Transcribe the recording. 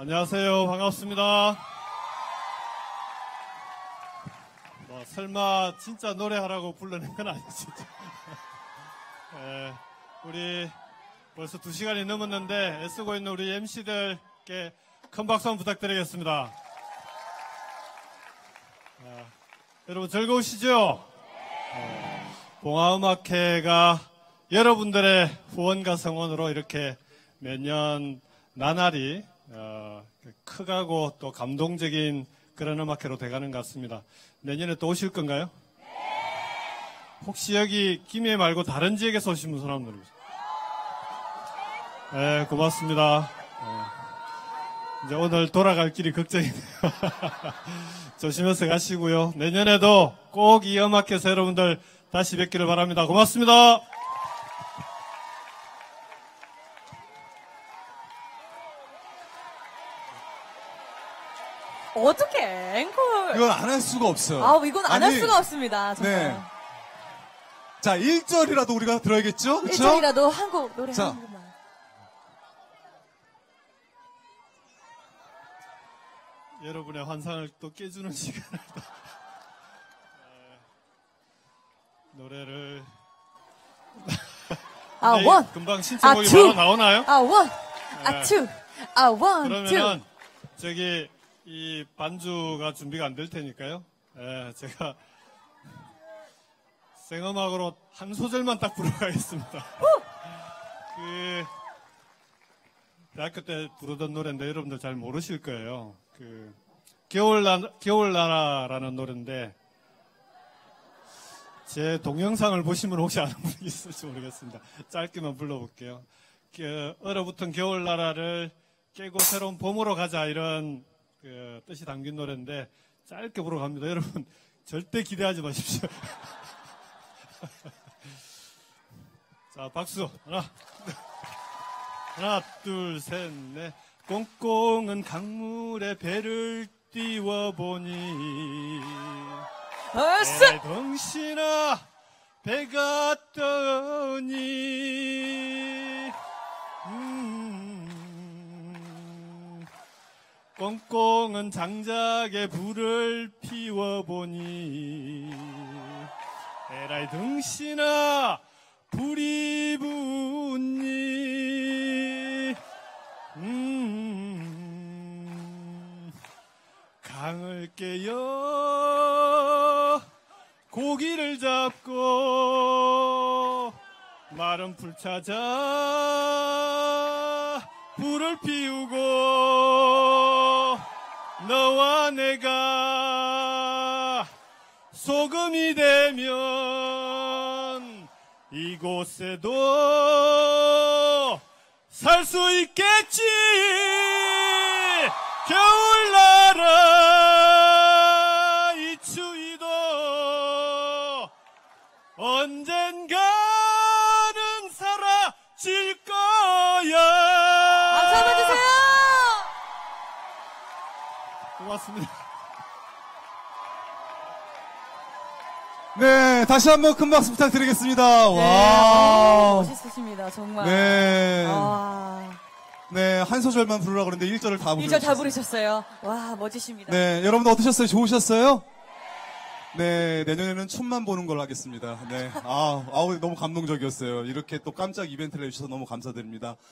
안녕하세요. 반갑습니다. 뭐, 설마 진짜 노래하라고 불러낸 건 아니시죠? 예, 우리 벌써 두 시간이 넘었는데 애쓰고 있는 우리 MC들께 큰 박수 한번 부탁드리겠습니다. 아, 여러분 즐거우시죠? 어, 봉화음악회가 여러분들의 후원과 성원으로 이렇게 매년 나날이 어, 크가고 또 감동적인 그런 음악회로 돼가는 것 같습니다. 내년에 또 오실 건가요? 혹시 여기 김해 말고 다른 지역에서 오신 분 손 한번 들어보세요. 네, 고맙습니다. 네. 이제 오늘 돌아갈 길이 걱정이네요. 조심해서 가시고요. 내년에도 꼭 이 음악회에서 여러분들 다시 뵙기를 바랍니다. 고맙습니다. 어떻게 앵콜? 이건 안 할 수가 없어요. 아, 이건 안 할 아니, 수가 없습니다. 정말. 네. 자, 1절이라도 우리가 들어야겠죠? 그쵸? 일절이라도 한곡 노래 자. 한 곡만. 여러분의 환상을 또 깨주는 시간을 또, 에, 노래를 아, 네, 원. 금방 신청곡이 아, 바로 투. 나오나요? 아, 원. 아, 네. 투. 아, 원, 그러면은 투. 저기 이 반주가 준비가 안 될 테니까요. 예, 제가 생음악으로 한 소절만 딱 부르고 가겠습니다. 그 대학교 때 부르던 노래인데 여러분들 잘 모르실 거예요. 그 겨울나 겨울나라라는 노래인데 제 동영상을 보시면 혹시 아는 분이 있을지 모르겠습니다. 짧게만 불러볼게요. 그 얼어붙은 겨울나라를 깨고 새로운 봄으로 가자 이런 그 뜻이 담긴 노래인데 짧게 부르고 갑니다. 여러분 절대 기대하지 마십시오. 자 박수. 하나. 하나 둘 셋 넷. 꽁꽁은 강물에 배를 띄워보니 덩신아 배가 떠니. 음, 꽁꽁은 장작에 불을 피워보니 에라이 덩신아 불이 붙니? 음, 강을 깨어 고기를 잡고 마른 풀 찾아 불을 피우고 너와 내가 소금이 되면 이곳에도 살 수 있겠지. 겨울나라 이 추위도 언젠가 고맙습니다 네, 다시 한번 큰 박수 부탁드리겠습니다. 네, 와. 어, 멋있으십니다, 정말. 네. 아, 네, 한 소절만 부르라고 그랬는데 1절을 다 부르셨어요. 1절 다 부르셨어요. 와, 멋지십니다. 네, 여러분들 어떠셨어요? 좋으셨어요? 네, 내년에는 춤만 보는 걸로 하겠습니다. 네. 아, 아우, 너무 감동적이었어요. 이렇게 또 깜짝 이벤트를 해주셔서 너무 감사드립니다.